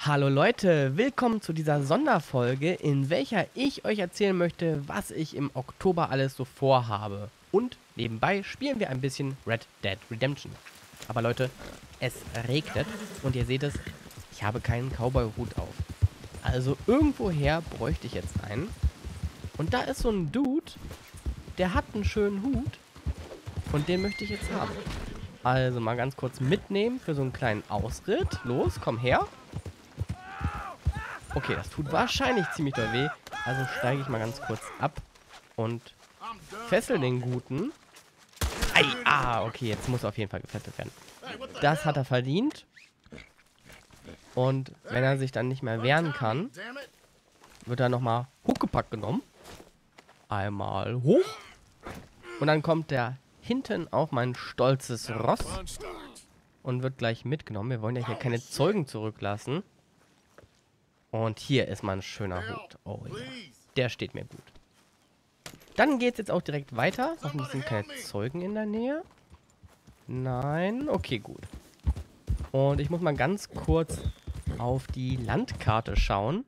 Hallo Leute, willkommen zu dieser Sonderfolge, in welcher ich euch erzählen möchte, was ich im Oktober alles so vorhabe. Und nebenbei spielen wir ein bisschen Red Dead Redemption. Aber Leute, es regnet und ihr seht es, ich habe keinen Cowboy-Hut auf. Also irgendwoher bräuchte ich jetzt einen. Und da ist so ein Dude, der hat einen schönen Hut und den möchte ich jetzt haben. Also mal ganz kurz mitnehmen für so einen kleinen Ausritt. Los, komm her. Okay, das tut wahrscheinlich ziemlich doll weh. Also steige ich mal ganz kurz ab und fessel den Guten. Ei, ah, okay, jetzt muss er auf jeden Fall gefesselt werden. Das hat er verdient. Und wenn er sich dann nicht mehr wehren kann, wird er nochmal hochgepackt genommen. Einmal hoch. Und dann kommt der hinten auf mein stolzes Ross und wird gleich mitgenommen. Wir wollen ja hier keine Zeugen zurücklassen. Und hier ist mal ein schöner Hut. Oh ja, der steht mir gut. Dann geht es jetzt auch direkt weiter. Hoffentlich sind keine Zeugen in der Nähe. Nein, okay, gut. Und ich muss mal ganz kurz auf die Landkarte schauen.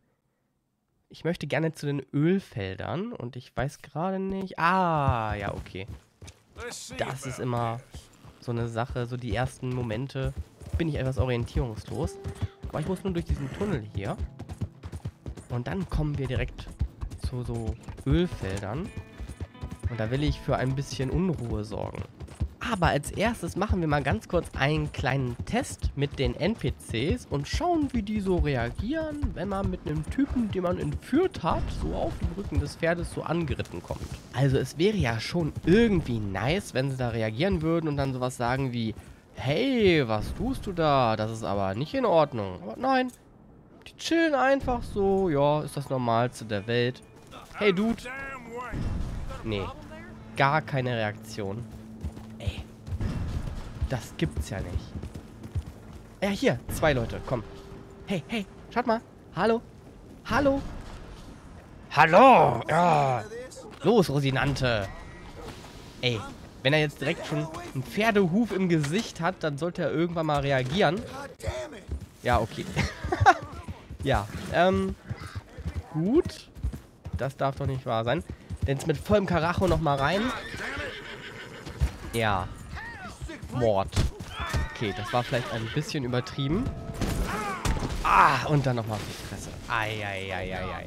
Ich möchte gerne zu den Ölfeldern und ich weiß gerade nicht... Ah, ja, okay. Das ist immer so eine Sache, so die ersten Momente bin ich etwas orientierungslos. Aber ich muss nur durch diesen Tunnel hier. Und dann kommen wir direkt zu so Ölfeldern. Und da will ich für ein bisschen Unruhe sorgen. Aber als erstes machen wir mal ganz kurz einen kleinen Test mit den NPCs und schauen, wie die so reagieren, wenn man mit einem Typen, den man entführt hat, so auf dem Rücken des Pferdes so angeritten kommt. Also es wäre ja schon irgendwie nice, wenn sie da reagieren würden und dann sowas sagen wie, hey, was tust du da? Das ist aber nicht in Ordnung. Aber nein, die chillen einfach so, ja, ist das Normalste der Welt. Hey, Dude. Nee, gar keine Reaktion. Ey. Das gibt's ja nicht. Ja, hier, zwei Leute, komm. Hey, hey, schaut mal. Hallo. Hallo. Hallo. Ja. Los, Rosinante. Ey, wenn er jetzt direkt schon einen Pferdehuf im Gesicht hat, dann sollte er irgendwann mal reagieren. Ja, okay. ja, ähm, gut. Das darf doch nicht wahr sein. Denn jetzt mit vollem Karacho nochmal rein. Ja. Mord. Okay, das war vielleicht ein bisschen übertrieben. Ah, und dann nochmal auf die Fresse. Eieieiei.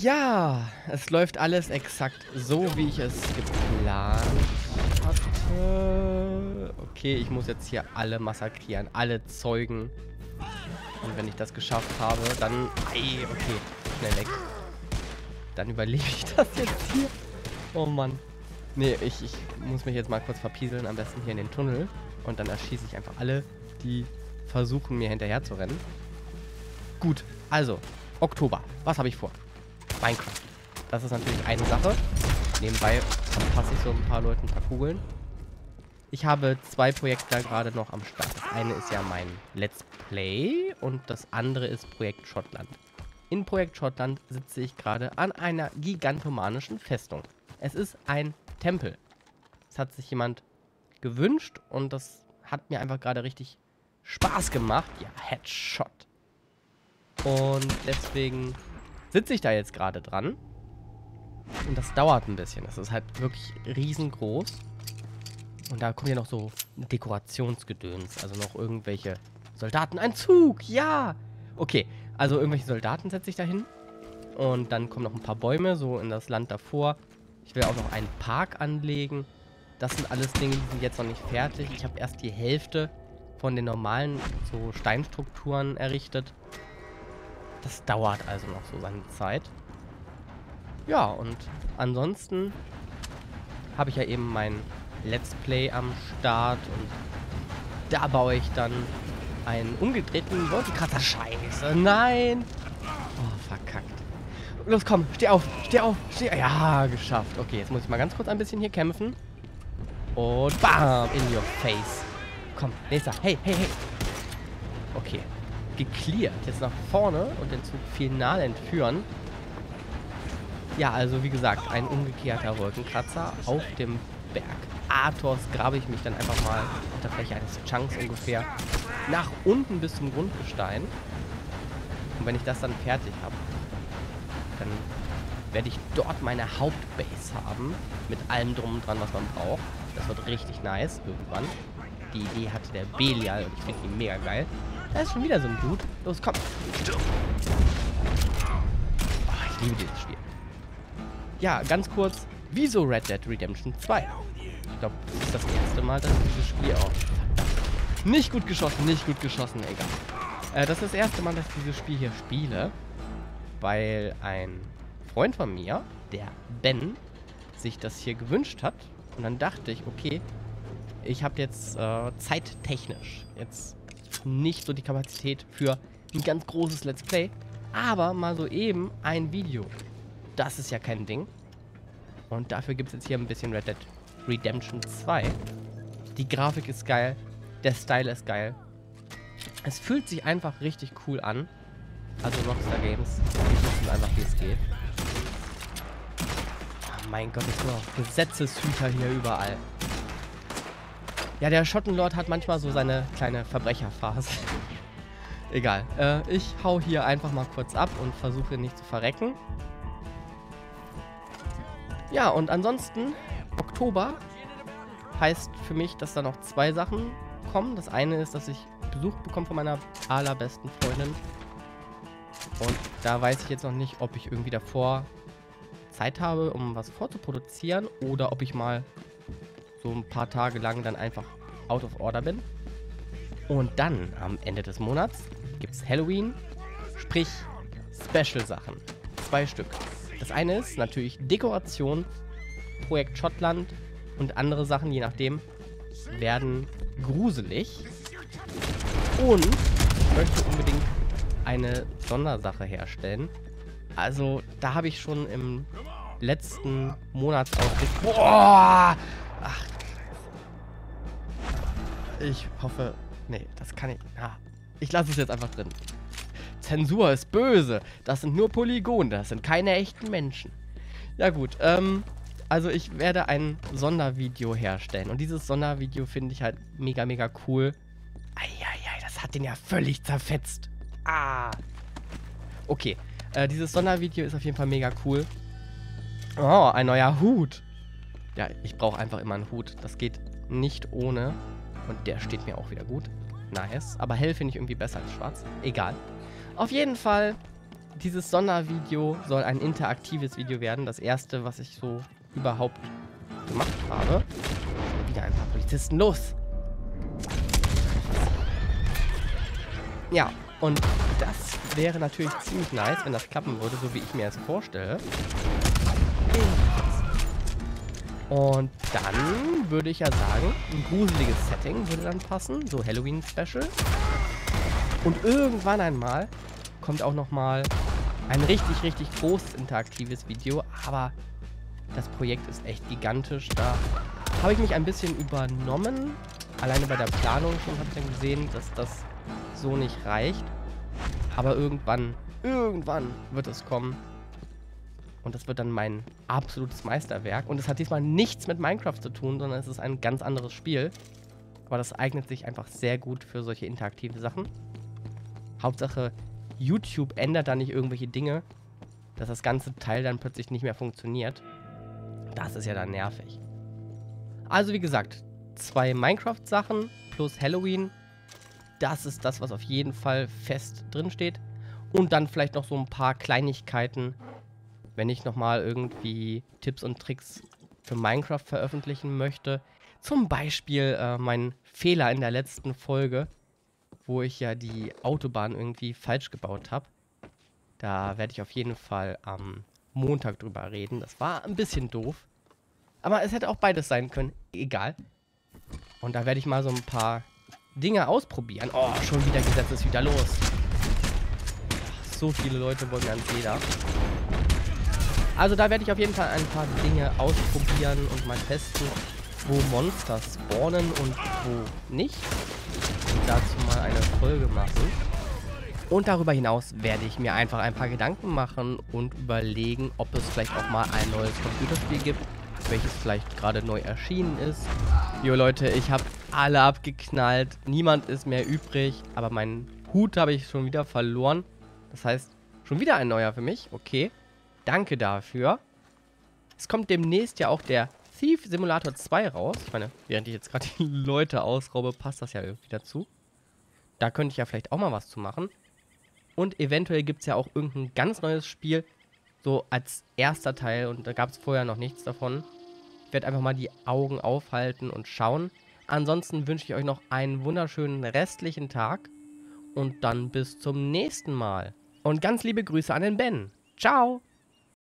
Ja, es läuft alles exakt so, wie ich es geplant hatte. Okay, ich muss jetzt hier alle massakrieren, alle Zeugen. Und wenn ich das geschafft habe, dann... Ei, okay, schnell weg. Dann überlebe ich das jetzt hier. Oh Mann. Nee, ich, ich muss mich jetzt mal kurz verpieseln, am besten hier in den Tunnel. Und dann erschieße ich einfach alle, die versuchen, mir hinterher zu rennen. Gut, also, Oktober. Was habe ich vor? Minecraft. Das ist natürlich eine Sache. Nebenbei verpasse ich so ein paar Leuten ein paar Kugeln. Ich habe zwei Projekte gerade noch am Start. Das eine ist ja mein Let's Play und das andere ist Projekt Schottland. In Projekt Schottland sitze ich gerade an einer gigantomanischen Festung. Es ist ein Tempel. Das hat sich jemand gewünscht und das hat mir einfach gerade richtig Spaß gemacht. Ja, Headshot. Und deswegen sitze ich da jetzt gerade dran. Und das dauert ein bisschen. Das ist halt wirklich riesengroß. Und da kommt ja noch so Dekorationsgedöns. Also noch irgendwelche Soldaten. Ein Zug! Ja! Okay, also irgendwelche Soldaten setze ich da hin. Und dann kommen noch ein paar Bäume so in das Land davor. Ich will auch noch einen Park anlegen. Das sind alles Dinge, die sind jetzt noch nicht fertig. Ich habe erst die Hälfte von den normalen so Steinstrukturen errichtet. Das dauert also noch so seine Zeit. Ja, und ansonsten habe ich ja eben mein Let's Play am Start und da baue ich dann einen umgedrehten Wolkenkratzer. Scheiße, nein! Oh, verkackt. Los, komm, steh auf, steh auf, steh auf. Ja, geschafft. Okay, jetzt muss ich mal ganz kurz ein bisschen hier kämpfen. Und bam, in your face. Komm, nächster. Hey, hey, hey. Okay, geklärt. Jetzt nach vorne und den Zug final entführen. Ja, also wie gesagt, ein umgekehrter Wolkenkratzer auf dem Berg. Athos grabe ich mich dann einfach mal der Fläche eines Chunks ungefähr nach unten bis zum Grundgestein. Und wenn ich das dann fertig habe, dann werde ich dort meine Hauptbase haben. Mit allem drum und dran, was man braucht. Das wird richtig nice irgendwann. Die Idee hatte der Belial und ich finde ihn mega geil. Da ist schon wieder so ein Dude. Los, komm. Oh, ich liebe dieses Spiel. Ja, ganz kurz. Wieso Red Dead Redemption 2? Ich glaube, das ist das erste Mal, dass ich dieses Spiel auch... Nicht gut geschossen, nicht gut geschossen, egal. Äh, das ist das erste Mal, dass ich dieses Spiel hier spiele. Weil ein Freund von mir, der Ben, sich das hier gewünscht hat. Und dann dachte ich, okay, ich habe jetzt äh, zeittechnisch jetzt nicht so die Kapazität für ein ganz großes Let's Play. Aber mal so eben ein Video. Das ist ja kein Ding. Und dafür gibt es jetzt hier ein bisschen Red Dead Redemption 2. Die Grafik ist geil. Der Style ist geil. Es fühlt sich einfach richtig cool an. Also Rockstar Games. Die wissen einfach, wie es geht. Oh mein Gott, jetzt nur noch Gesetzeshüter hier überall. Ja, der Schottenlord hat manchmal so seine kleine Verbrecherphase. Egal. Äh, ich hau hier einfach mal kurz ab und versuche nicht zu verrecken. Ja, und ansonsten, Oktober heißt für mich, dass da noch zwei Sachen kommen. Das eine ist, dass ich Besuch bekomme von meiner allerbesten Freundin. Und da weiß ich jetzt noch nicht, ob ich irgendwie davor Zeit habe, um was vorzuproduzieren oder ob ich mal so ein paar Tage lang dann einfach out of order bin. Und dann am Ende des Monats gibt es Halloween, sprich Special-Sachen. Zwei Stück. Das eine ist natürlich Dekoration, Projekt Schottland und andere Sachen, je nachdem, werden gruselig. Und ich möchte unbedingt eine Sondersache herstellen. Also, da habe ich schon im letzten Monatsausblick... Boah! Ach, ich hoffe... Nee, das kann ich... Ah, ich lasse es jetzt einfach drin. Zensur ist böse. Das sind nur Polygone. Das sind keine echten Menschen. Ja gut, ähm... Also ich werde ein Sondervideo herstellen. Und dieses Sondervideo finde ich halt mega, mega cool. Eieiei, das hat den ja völlig zerfetzt. Ah. Okay, äh, dieses Sondervideo ist auf jeden Fall mega cool. Oh, ein neuer Hut. Ja, ich brauche einfach immer einen Hut. Das geht nicht ohne. Und der steht mir auch wieder gut. Nice. Aber hell finde ich irgendwie besser als schwarz. Egal. Auf jeden Fall, dieses Sondervideo soll ein interaktives Video werden. Das erste, was ich so überhaupt gemacht habe. Wieder ein paar Polizisten. Los! Ja, und das wäre natürlich ziemlich nice, wenn das klappen würde, so wie ich mir es vorstelle. Und dann würde ich ja sagen, ein gruseliges Setting würde dann passen. So Halloween-Special. Und irgendwann einmal kommt auch nochmal ein richtig, richtig großes interaktives Video. Aber das Projekt ist echt gigantisch. Da habe ich mich ein bisschen übernommen. Alleine bei der Planung schon habe ich dann gesehen, dass das so nicht reicht. Aber irgendwann, irgendwann wird es kommen. Und das wird dann mein absolutes Meisterwerk. Und es hat diesmal nichts mit Minecraft zu tun, sondern es ist ein ganz anderes Spiel. Aber das eignet sich einfach sehr gut für solche interaktiven Sachen. Hauptsache, YouTube ändert da nicht irgendwelche Dinge, dass das ganze Teil dann plötzlich nicht mehr funktioniert. Das ist ja dann nervig. Also wie gesagt, zwei Minecraft-Sachen plus Halloween. Das ist das, was auf jeden Fall fest drin steht. Und dann vielleicht noch so ein paar Kleinigkeiten, wenn ich nochmal irgendwie Tipps und Tricks für Minecraft veröffentlichen möchte. Zum Beispiel äh, mein Fehler in der letzten Folge, wo ich ja die Autobahn irgendwie falsch gebaut habe. Da werde ich auf jeden Fall am Montag drüber reden. Das war ein bisschen doof. Aber es hätte auch beides sein können. Egal. Und da werde ich mal so ein paar Dinge ausprobieren. Oh, schon wieder Gesetz ist wieder los. So viele Leute wollen ans Leder. Also da werde ich auf jeden Fall ein paar Dinge ausprobieren und mal testen, wo Monster spawnen und wo nicht. Und dazu mal eine Folge machen. Und darüber hinaus werde ich mir einfach ein paar Gedanken machen und überlegen, ob es vielleicht auch mal ein neues Computerspiel gibt, welches vielleicht gerade neu erschienen ist Jo Leute, ich habe alle abgeknallt. Niemand ist mehr übrig. Aber meinen Hut habe ich schon wieder verloren. Das heißt, schon wieder ein neuer für mich. Okay. Danke dafür. Es kommt demnächst ja auch der Thief Simulator 2 raus. Ich meine, während ich jetzt gerade die Leute ausraube, passt das ja irgendwie dazu. Da könnte ich ja vielleicht auch mal was zu machen. Und eventuell gibt es ja auch irgendein ganz neues Spiel, so als erster Teil. Und da gab es vorher noch nichts davon. Ich werde einfach mal die Augen aufhalten und schauen. Ansonsten wünsche ich euch noch einen wunderschönen restlichen Tag. Und dann bis zum nächsten Mal. Und ganz liebe Grüße an den Ben. Ciao!